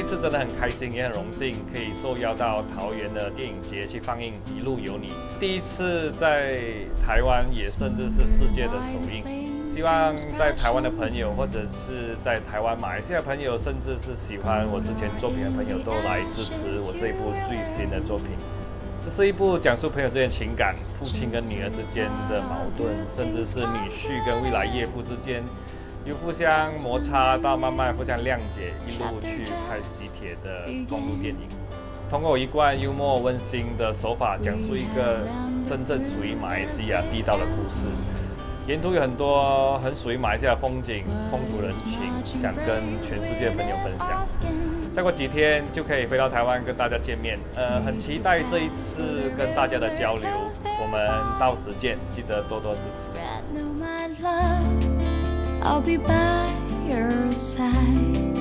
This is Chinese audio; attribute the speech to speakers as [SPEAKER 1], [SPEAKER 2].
[SPEAKER 1] 这次真的很开心，也很荣幸可以受邀到桃园的电影节去放映《一路有你》，第一次在台湾，也甚至是世界的首映。希望在台湾的朋友，或者是在台湾马来西亚朋友，甚至是喜欢我之前作品的朋友，都来支持我这一部最新的作品。这是一部讲述朋友之间情感、父亲跟女儿之间的矛盾，甚至是女婿跟未来岳父之间。由互相摩擦到慢慢互相谅解，一路去拍喜帖的公路电影，通过一贯幽默温馨的手法，讲述一个真正属于马来西亚地道的故事。沿途有很多很属于马来西亚风景、风土人情，想跟全世界朋友分享。再过几天就可以回到台湾跟大家见面，呃，很期待这一次跟大家的交流。我们到时见，记得多多支持。
[SPEAKER 2] I'll be by your side.